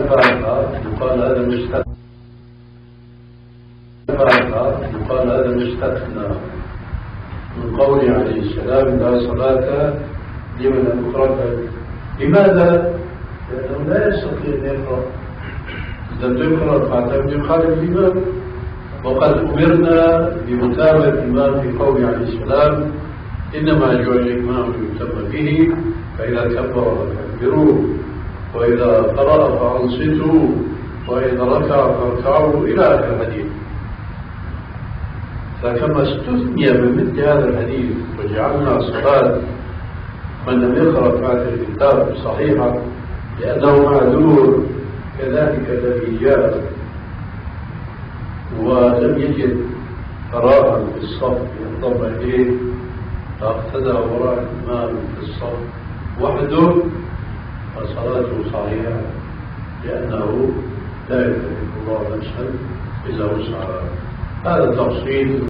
يقال هذا مستثنى يقال هذا مستثنى من قوله عليه السلام لا صلاة لمن أكره لماذا؟ لأنه لا يستطيع أن يقرأ. إذا تقرأ فاعتمد يخالف الإمام. وقد أمرنا بمتابعة الإمام في قوله عليه السلام. إنما جعل الإمام ليتم به فإذا كبر فكبروه وإذا قرأ فأنصتوا وإذا ركع فاركعوا إلى آخر الحديث. فكما استثني من مثل هذا الحديث وجعلنا صلاة من لم يقرأ فاتحة الكتاب صحيحة لأنه معذور كذلك الذي جاء. ولم يجد قراءة في الصف ينضم إليه فاقتدى وراء الإمام في الصف. وحده فصلاته صحيحة لأنه لا يكلف الله نفسا إذا وسعها. هذا تفصيل